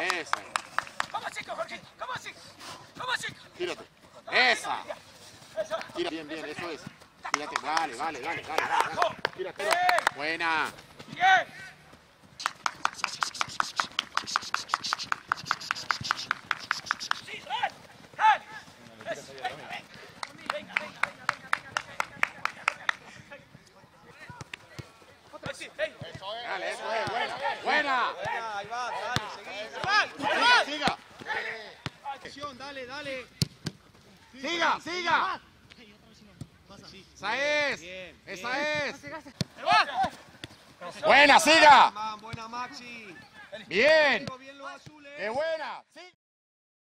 Esa. ¿Cómo chico, Jorge? ¿Cómo chico? ¿Cómo chico? Tírate. Esa. Tira bien, bien, eso es. Tírate, dale, dale, dale, dale. dale. Tírate. Buena. Bien. Dale, dale. Eso, venga, venga. Venga, venga, venga, venga. Otra vez, sí, venga. Dale, eso es, buena. Buena. Ahí va, dale, seguí. Siga, siga. Acción, dale, dale. Siga, siga. Esa es. Esa es. Buena, siga. Buena Maxi. Bien. ¡Qué buena!